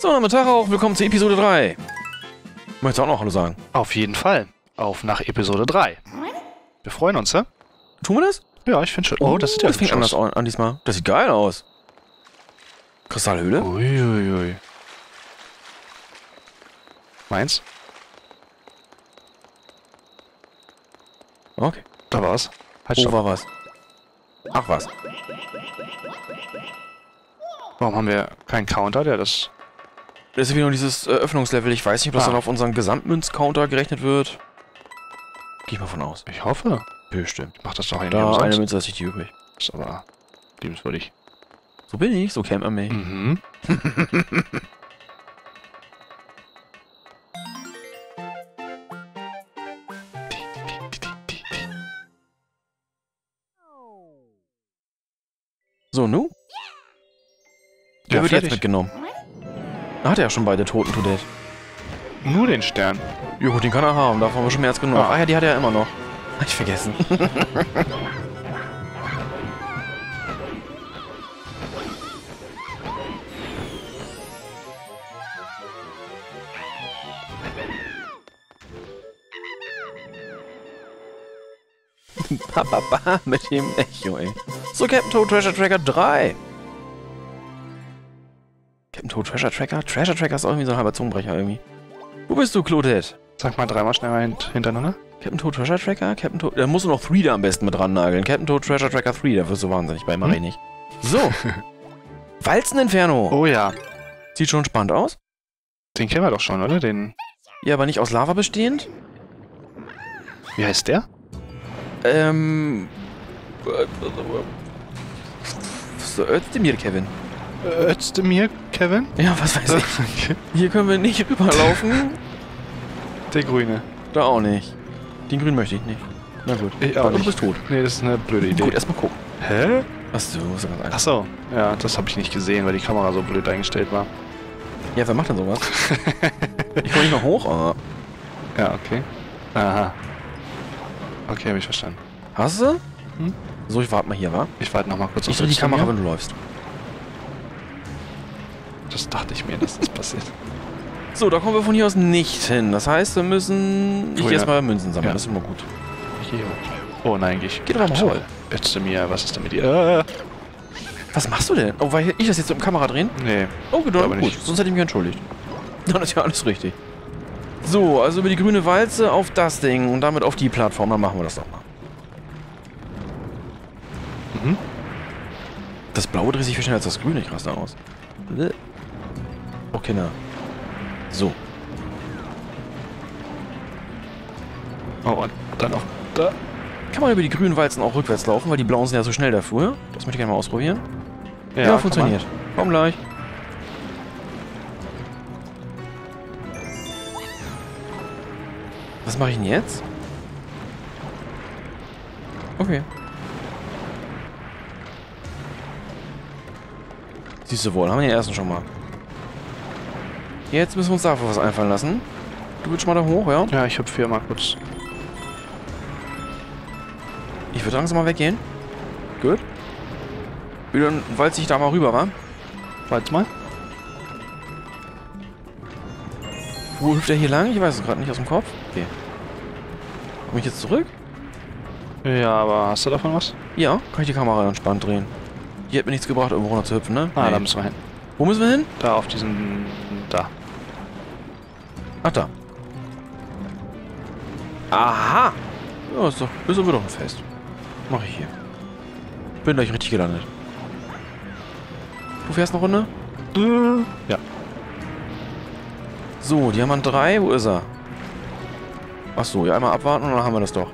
So, guten Tag auch. Willkommen zu Episode 3. Möchtest du auch noch Hallo sagen? Auf jeden Fall. Auf nach Episode 3. Wir freuen uns, ja? Tun wir das? Ja, ich finde schon. Oh, das sieht ja das fängt anders an, an diesmal. Das sieht geil aus. Kristallhöhle? Uiuiui. Meins? Okay. Da war's. Halt Oh, war was. Ach was. Warum haben wir keinen Counter, der das... Das ist wieder nur dieses äh, Öffnungslevel. Ich weiß nicht, ob das Ah. dann auf unseren Gesamtmünz-Counter gerechnet wird. Geh ich mal von aus. Ich hoffe. Bestimmt. Ich mach das doch Da, eine. Münze ist nicht übrig. Ist aber liebenswürdig. So bin ich, so kennt man mich. Mhm. So, nu? Ja, wird jetzt fertig. mitgenommen. Da hat er ja schon beide Toten to dead. Nur den Stern. Gut, den kann er haben. Davon haben wir schon mehr als genug. Ah. Ah ja, die hat er ja immer noch. Hab ich vergessen. ba, ba, ba, mit dem Echo, ey. So, Captain Toad Treasure Tracker 3. Captain Toad Treasure Tracker? Treasure Tracker ist auch irgendwie so ein halber Zungenbrecher irgendwie. Wo bist du, Clotet? Sag mal dreimal schneller hint hintereinander. Captain Toad Treasure Tracker? Captain Toad... Da musst du noch 3 da am besten mit dran nageln. Captain Toad Treasure Tracker 3, da wirst du wahnsinnig bei, mach ich nicht. So. Walzeninferno. Oh ja. Sieht schon spannend aus. Den kennen wir doch schon, oder? Den... Ja, aber nicht aus Lava bestehend. Wie heißt der? Ähm... Özdemir, Kevin. Özdemir, Kevin? Ja, was weiß ich. Okay. Hier können wir nicht rüberlaufen. Der Grüne. Da auch nicht. Den grün möchte ich nicht. Na gut. Ich auch Aber du nicht. bist tot. Nee, das ist eine blöde Idee. Gut, erstmal gucken. Hä? Achso, ist ja ganz einfach. Achso, ja, das habe ich nicht gesehen, weil die Kamera so blöd eingestellt war. Ja, wer macht denn sowas? ich komme nicht mal hoch. Ah. Ja, okay. Aha. Okay, habe ich verstanden. Hast du? Hm? So, ich warte mal hier, wa? Ich warte noch mal kurz Ich drehe die. Kamera, wenn du läufst. Das dachte ich mir, dass das passiert. So, da kommen wir von hier aus nicht hin. Das heißt, wir müssen Oh ja. erstmal Münzen sammeln. Ja. Das ist immer gut. Hier. Oh nein, ich. Geh doch mal Toll. hoch. Özdemir, was ist denn mit dir? Äh, Was machst du denn? Oh, weil ich das jetzt so im Kamera drehen? nee. Oh, gut, Aber gut. nicht. Sonst hätte ich mich entschuldigt. Dann ist ja alles richtig. So, also über die grüne Walze auf das Ding und damit auf die Plattform. Dann machen wir das doch mal. Mhm. Das Blaue dreht sich viel schneller als das Grüne. Ich raste aus. Bäh. Okay, na. So. Oh, und dann auf. Da. Kann man über die grünen Walzen auch rückwärts laufen, weil die blauen sind ja so schnell dafür. Das möchte ich gerne mal ausprobieren. Ja, kann funktioniert. Komm gleich. Was mache ich denn jetzt? Okay. Siehst du wohl, haben wir den ersten schon mal. Jetzt müssen wir uns dafür was einfallen lassen. Du willst schon mal da hoch, ja? Ja, ich hüpfe hier mal kurz. Ich würde langsam mal weggehen. Gut. Wieder walze ich da mal rüber, wa? Warte mal. Wo hüpft er hier lang? Ich weiß es gerade nicht aus dem Kopf. Okay. Komm ich jetzt zurück? Ja, aber hast du davon was? Ja, kann ich die Kamera entspannt drehen. Die hat mir nichts gebracht, irgendwo runter zu hüpfen, ne? Ah, Nee. da müssen wir hin. Wo müssen wir hin? Da auf diesen. Da. Ach, da. Aha! Ja, ist doch, ist doch ein Fest. Mach ich hier. Bin gleich richtig gelandet. Du fährst eine Runde? Ja. So, Diamant 3, wo ist er? Ach so, ja, einmal abwarten und dann haben wir das doch.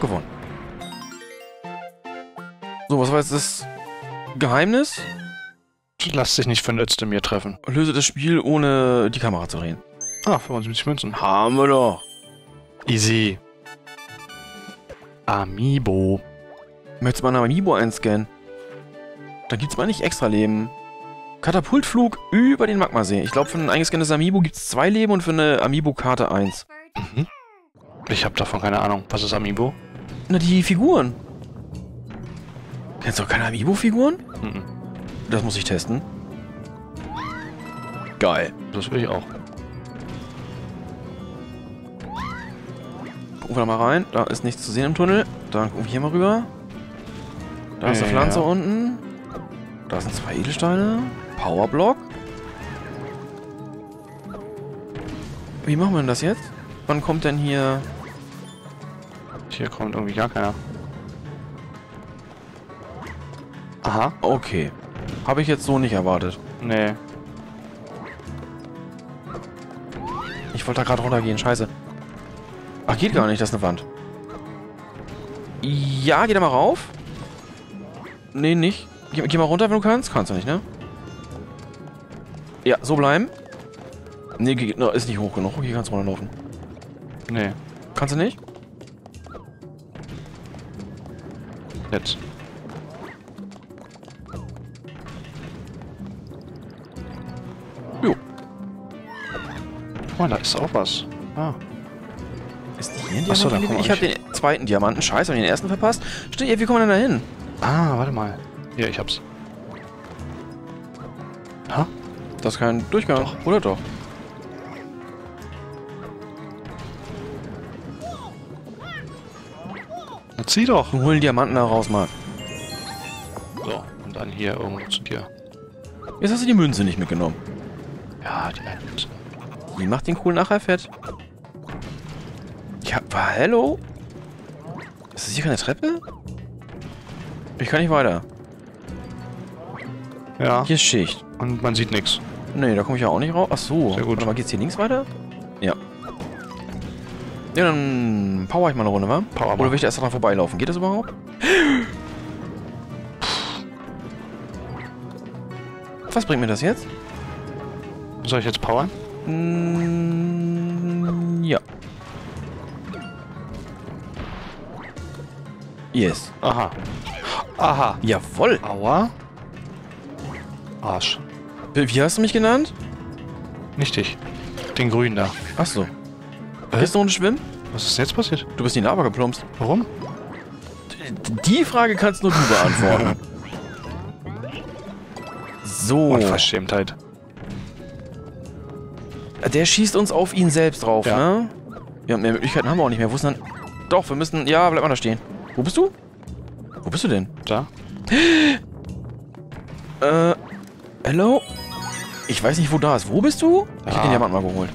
Gewonnen. So, was war jetzt das Geheimnis? Lass dich nicht von Özdemir treffen. Löse das Spiel ohne die Kamera zu drehen. Ah, 75 Münzen. Haben wir doch. Easy. Amiibo. Möchtest du mal ein Amiibo einscannen? Da gibt's mal nicht extra Leben. Katapultflug über den Magmasee. Ich glaube, für ein eingescanntes Amiibo gibt es zwei Leben und für eine Amiibo-Karte eins. Mhm. Ich habe davon keine Ahnung. Was ist Amiibo? Na, die Figuren. Kennst du auch keine Amiibo-Figuren? Mhm. Das muss ich testen. Geil. Das will ich auch. Gucken wir da mal rein. Da ist nichts zu sehen im Tunnel. Dann gucken wir hier mal rüber. Da ist eine Ja. Pflanze unten. Da sind zwei Edelsteine. Powerblock. Wie machen wir denn das jetzt? Wann kommt denn hier... Hier kommt irgendwie gar keiner. Aha. Okay. Habe ich jetzt so nicht erwartet. Nee. Ich wollte da gerade runtergehen. Scheiße. Ach, geht gar nicht. Das ist eine Wand. Ja, geh da mal rauf. Nee, nicht. Geh, geh mal runter, wenn du kannst. Kannst du nicht, ne? Ja, so bleiben. Nee, ist nicht hoch genug. Okay, kannst runterlaufen. Nee. Kannst du nicht? Jetzt. Jo. Oh, da ist auch was. Ah. Ist hier ein Ach so, Diamant? da wir ich habe den zweiten Diamanten. Scheiße, hab ich den ersten verpasst. Stimmt, ja, wie kommen wir denn da hin? Ah, warte mal. Hier, ich hab's. Ha? Das ist kein Durchgang. Doch. Oder doch? Zieh doch. Wir holen Diamanten da raus, Mann. So, und dann hier irgendwo zu dir. Jetzt hast du die Münze nicht mitgenommen. Ja, die eine Münze. Die macht den Kohl nachher fett. Ja, aber hallo? Ist das hier keine Treppe? Ich kann nicht weiter. Ja, Hier ist Schicht. und man sieht nichts. Nee, da komme ich ja auch nicht raus. Ach so. Sehr gut. Warte mal, geht's hier links weiter? Ja. Ja, dann power ich mal eine Runde, wa? Power. Oder will ich da erst dran vorbeilaufen? Geht das überhaupt? Was bringt mir das jetzt? Soll ich jetzt powern? Mm, ja. Yes. Aha. Aha. Jawoll. Aua. Arsch. Wie hast du mich genannt? Nicht dich. Den grünen da. Achso. Äh? Willst du Runde schwimmen? Was ist jetzt passiert? Du bist in die Lava geplumpst. Warum? Die Frage kannst nur du beantworten. so. Unverschämtheit. Der schießt uns auf ihn selbst drauf, Ja. ne? Ja, mehr Möglichkeiten haben wir auch nicht mehr. Wo ist denn... Doch, wir müssen... Ja, bleib mal da stehen. Wo bist du? Wo bist du denn? Da? Äh... Hello? Ich weiß nicht, wo da ist. Wo bist du? Ich hab Ah. den Diamant mal geholt.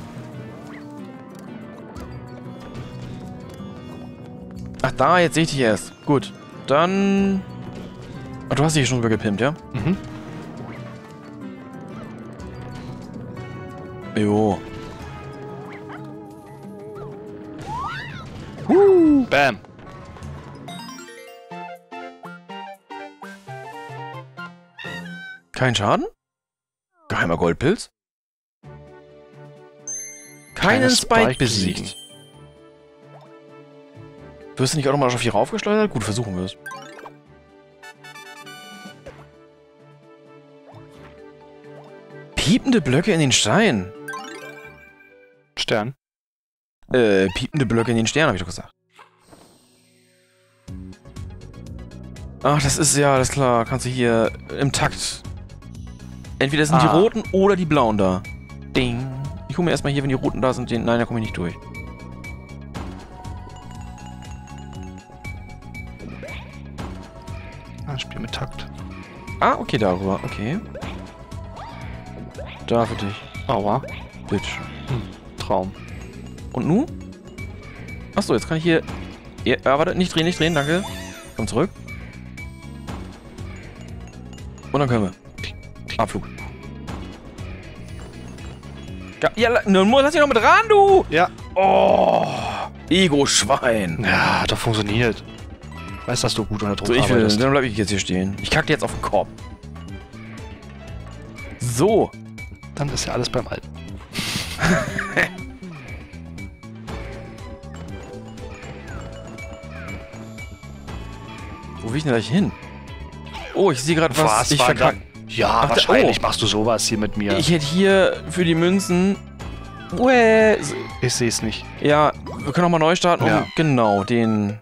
Ach, da, jetzt sehe ich dich erst. Gut. Dann... Ach, du hast dich hier schon rüber gepimpt, ja? Mhm. Jo. Bam. Kein Schaden? Geheimer Goldpilz? Keinen Keine Spike, Spike besiegt. Wirst du nicht automatisch auf hier raufgesteuert? Gut, versuchen wir es. Piepende Blöcke in den Stein. Stern. Äh, piepende Blöcke in den Stern, habe ich doch gesagt. Ach, das ist ja, alles klar. Kannst du hier im Takt. Entweder sind die Ah. roten oder die blauen da. Ding. Ich hole mir erstmal hier, wenn die roten da sind, den. Nein, da komme ich nicht durch. Ah, Spiel mit Takt. Ah, okay, darüber. Okay. Da für dich. Aua. Bitch. Traum. Und nu? Achso, jetzt kann ich hier... Ja, ah, warte, nicht drehen, nicht drehen, danke. Komm zurück. Und dann können wir. Abflug. Ja, ja la- nun lass dich noch mit ran, du! Ja. Oh, Ego-Schwein. Ja, hat doch funktioniert. Weißt, dass du gut unter Druck So, ich will, arbeitest. dann bleib ich jetzt hier stehen. Ich kack dir jetzt auf den Korb. So. Dann ist ja alles beim Alten. Wo will ich denn gleich hin? Oh, ich sehe gerade was. Was ich war verkack. Ja, Ach, wahrscheinlich oh. machst du sowas hier mit mir. Ich hätte hier für die Münzen... Uäh, ich sehe es nicht. Ja, wir können auch mal neu starten, Ja. genau den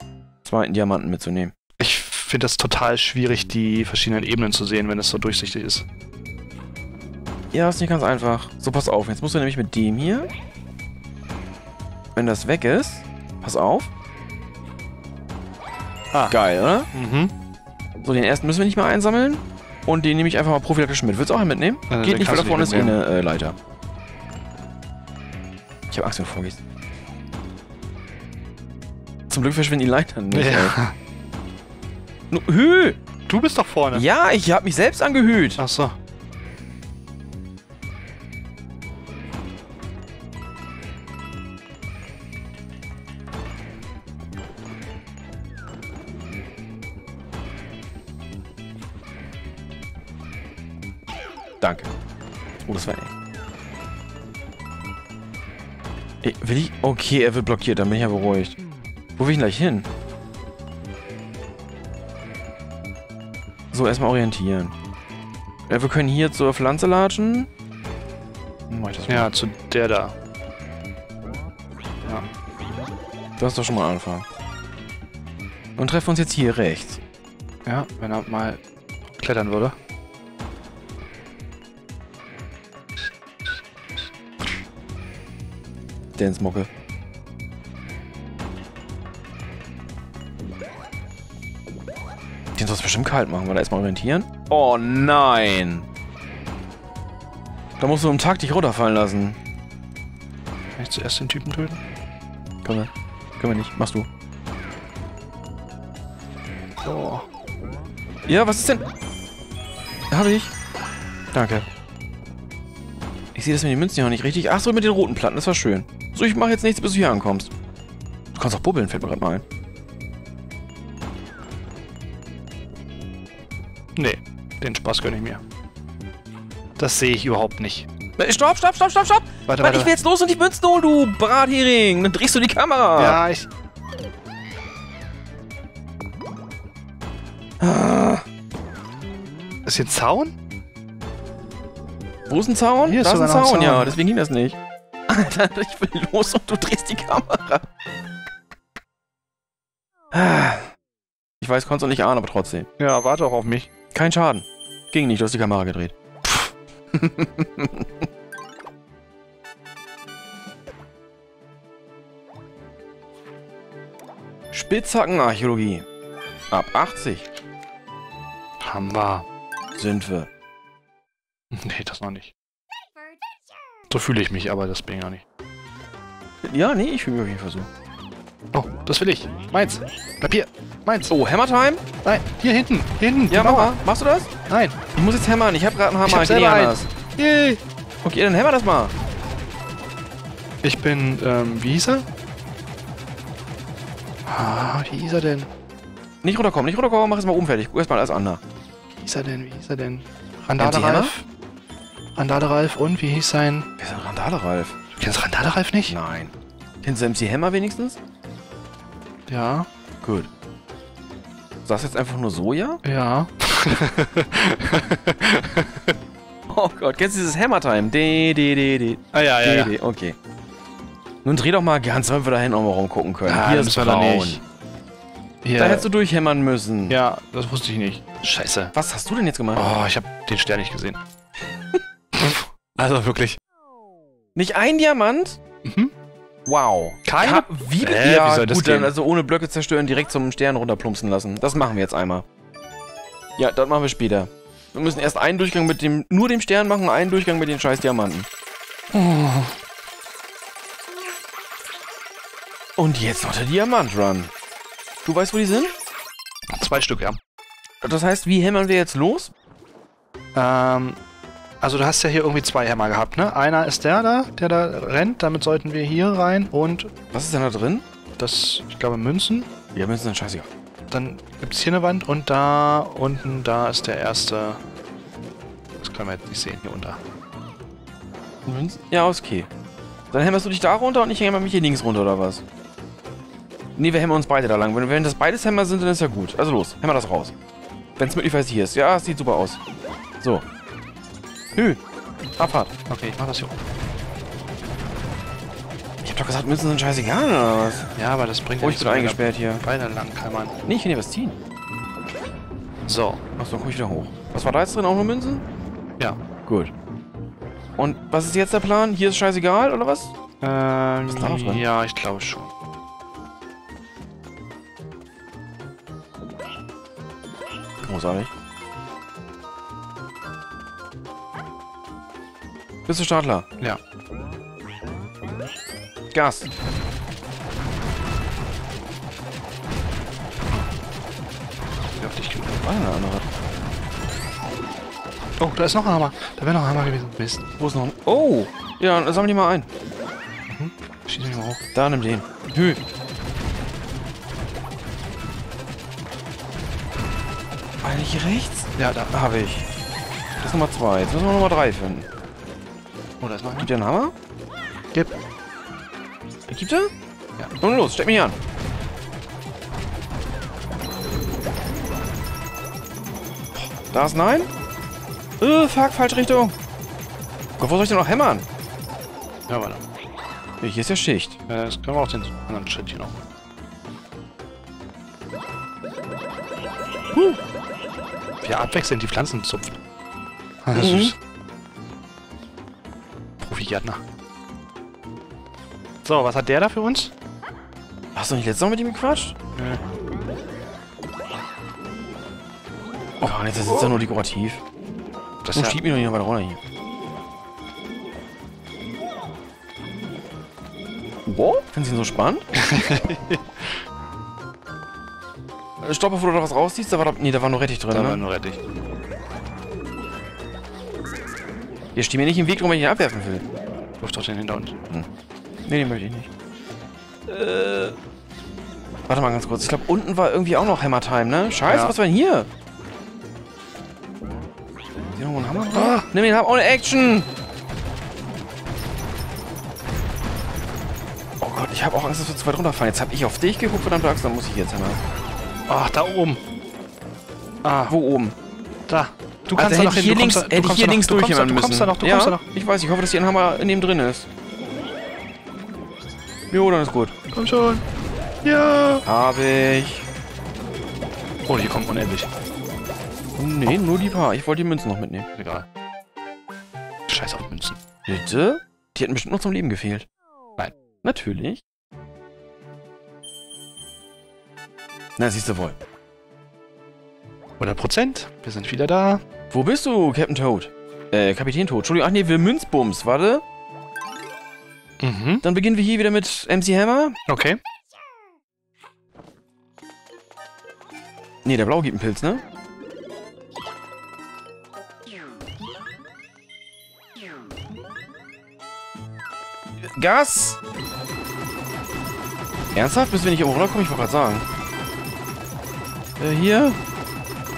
zweiten Diamanten mitzunehmen. Ich finde das total schwierig, die verschiedenen Ebenen zu sehen, wenn es so durchsichtig ist. Ja, ist nicht ganz einfach. So, pass auf. Jetzt musst du nämlich mit dem hier... Wenn das weg ist... Pass auf. Ah. Geil, oder? Mhm. So, den ersten müssen wir nicht mehr einsammeln. Und den nehme ich einfach mal prophylaktisch mit. Willst du auch einen mitnehmen? Äh, Geht nicht, weil da vorne ist eh eine äh, Leiter. Ich habe Angst, wenn du vorgehst. Zum Glück verschwinden die Leitern nicht. Ja. Hü! Du bist doch vorne. Ja, ich habe mich selbst angehüht. Ach so. Danke. Oh, das war eng. Will ich? Okay, er wird blockiert, dann bin ich ja beruhigt. Wo will ich denn gleich hin? So, erstmal orientieren. Ja, wir können hier zur Pflanze latschen. Hm, ich das mal. Ja, zu der da. Das ist doch schon mal ein Anfang. Und treffen uns jetzt hier rechts. Ja, wenn er mal klettern würde. Dance-Mocke. Es bestimmt kalt machen, weil er erstmal orientieren. Oh nein! Da musst du im Takt dich runterfallen lassen. Kann ich zuerst den Typen töten? Können wir. Können wir nicht. Machst du. Oh. Ja, was ist denn? Habe ich. Danke. Ich sehe das mit den Münzen ja noch nicht richtig. Ach so, mit den roten Platten, das war schön. So, ich mache jetzt nichts, bis du hier ankommst. Du kannst auch bubbeln, fällt mir gerade mal ein. Nee, den Spaß gönne ich mir. Das sehe ich überhaupt nicht. Äh, Stopp, stopp, stopp, stopp, stopp! Warte, Warte, ich will jetzt los und die Münzen holen, du Brathering! Dann drehst du die Kamera! Ja, ich. Ah, Ist hier ein Zaun? wo ist ein Zaun? Hier ist da ist ein Zaun, Zaun. ja, deswegen ging das nicht. Alter, ich will los und du drehst die Kamera. Ah. Ich weiß, konntest du nicht ahnen, aber trotzdem. Ja, warte auch auf mich. Kein Schaden. Ging nicht, du hast die Kamera gedreht. Spitzhackenarchäologie. Ab 80 Haben wir. sind wir. Nee, das noch nicht. So fühle ich mich, aber das bin ich auch nicht. Ja, nee, ich fühle mich auf jeden Fall so. Oh, das will ich. Meins. Bleib hier. Meins. Oh, Hammer Time? Nein, hier hinten. Hier hinten. Ja, mach mal. Machst du das? Nein. Ich muss jetzt hämmern. Ich habe gerade einen Ich Hammer. hab Geht nicht selber anders. Yay. Okay, dann hämmer das mal. Ich bin, ähm, wie hieß er? Ah, wie hieß er denn? Nicht runterkommen, nicht runterkommen. Mach es mal oben fertig. Guck erst mal alles an. Wie hieß er denn? Wie hieß er denn? Randale? Ralf? Randale Ralf und wie hieß sein... Wer ist denn Randale, Ralf? Du kennst Randale Ralf nicht? Nein. Kennst du MC Hammer wenigstens? Ja. Gut. Sagst du jetzt einfach nur Soja? Ja. Oh Gott, kennst du dieses Hammer Time? D, D, D, D. Ah, ja, D, D. Okay. Nun dreh doch mal ganz, damit wir da hinten auch mal rumgucken können. Ah, Hier ist braun. nicht. Hier. Da hättest du durchhämmern müssen. ja, das wusste ich nicht. Scheiße. Was hast du denn jetzt gemacht? Oh, ich habe den Stern nicht gesehen. also wirklich. Nicht ein Diamant? Mhm. Wow. Kein? Ka- Wie? Hä, ja, wie soll das gut, dann gehen? also ohne Blöcke zerstören, direkt zum Stern runterplumpsen lassen. Das machen wir jetzt einmal. Ja, das machen wir später. Wir müssen erst einen Durchgang mit dem, nur dem Stern machen, einen Durchgang mit den scheiß Diamanten. Und jetzt noch der Diamant-Run. Du weißt, wo die sind? Zwei Stück, ja. Das heißt, wie hämmern wir jetzt los? Ähm, also du hast ja hier irgendwie zwei Hämmer gehabt, ne? Einer ist der da, der da rennt. Damit sollten wir hier rein und Was ist denn da drin? das, ich glaube, Münzen. Ja, müssen dann scheißegal. Dann gibt es hier eine Wand und da unten, da ist der erste. Das können wir jetzt nicht sehen, hier unter. Münzen? Ja, okay. Dann hämmerst du dich da runter und ich hämmer mich hier links runter, oder was? Nee, wir hämmern uns beide da lang. Wenn, wenn das beides Hämmer sind, dann ist ja gut. Also los, hämmer das raus. Wenn es möglicherweise hier ist. Ja, es sieht super aus. So. Hü. Abfahrt. Okay, ich mach das hier oben. Ich hab doch gesagt, Münzen sind scheißegal, oder was? Ja, aber das bringt Oh, ja ich bin eingesperrt hier. Beide lang kann man. Nee, ich kann hier was ziehen. So. Achso, dann komm ich wieder hoch. Was war da jetzt drin? Auch nur Münzen? Ja. Gut. Und was ist jetzt der Plan? Hier ist scheißegal, oder was? Ähm, Ist da noch drin? ja, ich glaube schon. Großartig. Bist du Startler? Ja. Gas. Wie auf dich genug. Der andere? Oh, da ist noch ein Hammer. Da wäre noch ein Hammer gewesen. Mist. Wo ist noch ein... Oh! Ja, dann sammel die mal ein. Schieß mich mal hoch. Da, nimm den. Hü. War nicht rechts? Ja, da. Habe ich. Das ist Nummer zwei. Jetzt müssen wir Nummer drei finden. Oh, da ist noch. Gibt der einen Hammer? Gib. Gibt er? Ja. Nun los, steck mich an. Da ist nein. Äh, fuck, falsche Richtung. Gott, wo soll ich denn noch hämmern? Ja, warte. Hier ist ja Schicht. Äh, das können wir auch den anderen Schritt hier noch. Huh. Wir abwechselnd die Pflanzen zupfen. Mhm. Süß. Profi-Gärtner. So, was hat der da für uns? Hast du nicht letztes Mal mit ihm gequatscht? Nö. Oh, jetzt ist ja nur dekorativ. Das ist ja, schieb mich doch nicht noch weiter runter hier. Wow, findest du ihn so spannend? Stopp, bevor du da was rausziehst. Da war da, nee, da war nur Rettich drin, da war ne? nur Rettich. Hier steh mir nicht im Weg, warum ich ihn abwerfen will. Luft doch den hinter uns. Nee, den möchte ich nicht. Äh. Warte mal ganz kurz. Ich glaube, unten war irgendwie auch noch Hammer Time, ne? Scheiße, Ja. was war denn hier? Ist hier noch ein Hammer? Ah. Nimm den Hammer ohne Action! Oh Gott, ich habe auch Angst, dass wir zu weit runterfallen. Jetzt habe ich auf dich geguckt, verdammte Axt, dann muss ich jetzt hämmern. Ach, da oben. Ah, Wo oben? da. Du Alter, kannst da hätte noch hin. hier Du links, kommst da- du kommst hier da noch- links du kommst da- Du kommst da noch, du ja, kommst da noch. ich weiß, ich hoffe, dass hier ein Hammer dem drin ist. Jo, dann ist gut. Komm schon. Ja. Hab ich. Oh, hier kommt unendlich. Nee, nur die paar. Ich wollte die Münzen noch mitnehmen. Egal. Scheiß auf Münzen. Bitte? Die hätten bestimmt noch zum Leben gefehlt. Nein. Natürlich. Na, siehst du wohl. 100 Prozent. Wir sind wieder da. Wo bist du, Captain Toad? Äh, Kapitän Toad. Entschuldigung, ach nee, wir Münzbums. Warte. Mhm. Dann beginnen wir hier wieder mit MC Hammer. Okay. Nee, der Blau gibt einen Pilz, ne? Gas! Ernsthaft? Müssen wir nicht irgendwo runterkommen? Ich wollte gerade sagen. Äh, hier.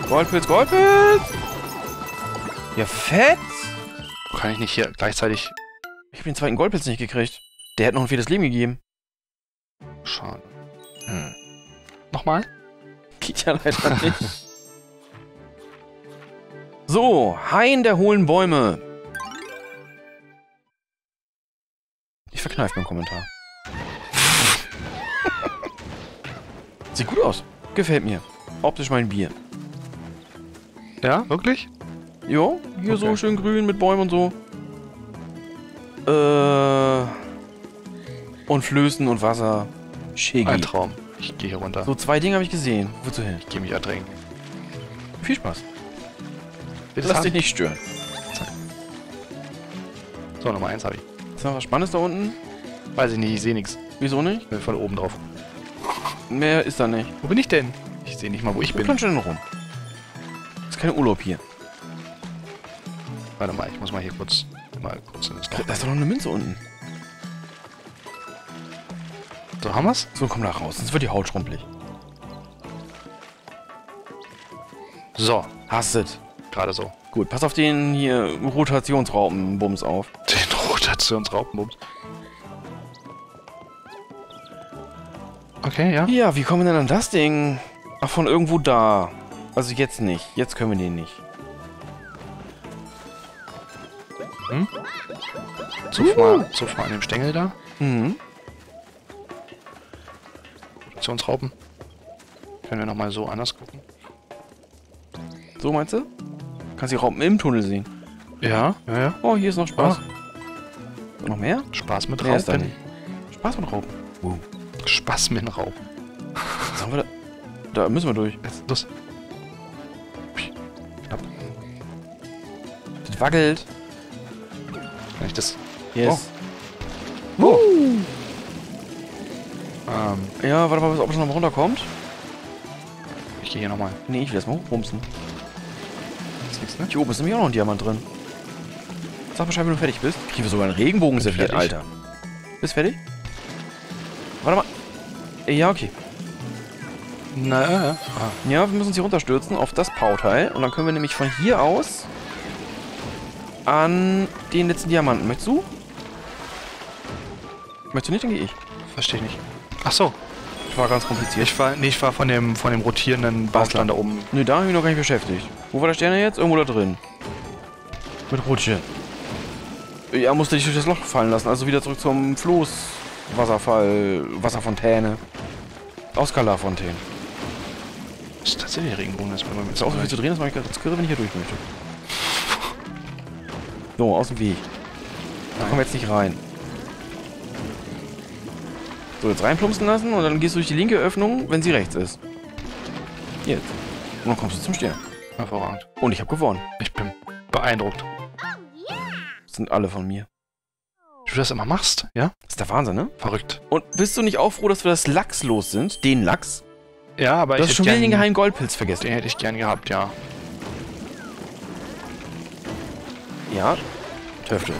Goldpilz, Goldpilz! Ja, fett! Kann ich nicht hier gleichzeitig... Ich habe den zweiten Goldpilz nicht gekriegt. Der hätte noch ein viertes Leben gegeben. Schade. Hm. Nochmal? Geht ja leider nicht. So, Hain der hohlen Bäume. Ich verkneife meinen Kommentar. Sieht gut aus. Gefällt mir. Optisch mein Bier. Ja, wirklich? Jo, hier so Okay. schön grün mit Bäumen und so. Äh. Und Flößen und Wasser. Shiggy. Ein Traum. Ich gehe hier runter. So zwei Dinge habe ich gesehen. Wozu hin? Ich gehe mich ertränken. Viel Spaß. Bitte Lass dich nicht stören. So, Nummer 1 habe ich. Ist noch was Spannendes da unten? Weiß ich nicht, ich sehe nichts. Wieso nicht? Ich bin voll oben drauf. Mehr ist da nicht. Wo bin ich denn? Ich sehe nicht mal, wo ich Wir bin. planschen rum. Ist kein Urlaub hier. Warte mal, ich muss mal hier kurz... Mal kurz in das Da ist doch noch eine Münze unten. So, haben wir's? So, komm da raus, sonst wird die Haut schrumpelig. So, Hast es. gerade so. Gut, pass auf den hier Rotationsraupenbums auf. Den Rotationsraupenbums. Okay, ja. Ja, wie kommen wir denn an das Ding? Ach, von irgendwo da. Also jetzt nicht. Jetzt können wir den nicht. Zupf mal, zupf mal an dem Stängel da. Mhm. Rotationsraupen. Können wir nochmal so anders gucken. So meinst du? Kannst die Raupen im Tunnel sehen. Ja, ja, ja. Oh, hier ist noch Spaß. Ah. Noch mehr? Spaß mit da Raupen. Spaß mit Raupen. Wow. Spaß mit Raupen. Was haben wir da? Da müssen wir durch. Jetzt, los. Knapp. Das wackelt. Kann ich das... Yes. Oh. Ähm, Ja, warte mal, ob es noch mal runterkommt. ich gehe hier nochmal. Nee, ich will erst mal hochbumsen. Ist nichts, ne? Hier oben ist nämlich auch noch ein Diamant drin. Sag Bescheid, wenn du fertig bist. Kriegen wir sogar einen Regenbogen serviert. Alter. Bist fertig? Warte mal. Ja, okay. Na, ja, ja. Ah, Ja, wir müssen uns hier runterstürzen auf das Bauteil. Und dann können wir nämlich von hier aus an den letzten Diamanten. Möchtest du? Möchtest du nicht, dann gehe ich. verstehe ich nicht. Ach so. Das war ganz kompliziert. Ich war, nee, ich war von dem, von dem rotierenden Bauplan da oben. Nö, da habe ich mich noch gar nicht beschäftigt. Wo war der Sterne jetzt? Irgendwo da drin. Mit Rutsche. Ja, musste dich durch das Loch fallen lassen. Also wieder zurück zum Floß. Wasserfall. Wasserfontäne. Auskala-Fontäne. Ist tatsächlich Regenbogen, das mit Ist auch so viel zu drehen, das mache ich kirre, wenn ich hier durch möchte. So, aus dem Weg. Da kommen wir jetzt nicht rein. So, jetzt reinplumpsen lassen und dann gehst du durch die linke Öffnung, wenn sie rechts ist. Jetzt. Und dann kommst du zum Stern. Hervorragend. Und ich habe gewonnen. Ich bin beeindruckt. Das sind alle von mir. Du das immer machst, ja? Das ist der Wahnsinn, ne? Verrückt. Und bist du nicht auch froh, dass wir das Lachs los sind? Den Lachs? Ja, aber Du hast ich schon hätte wieder den geheimen Goldpilz vergessen. den hätte ich gern gehabt, ja. Ja. Töfte.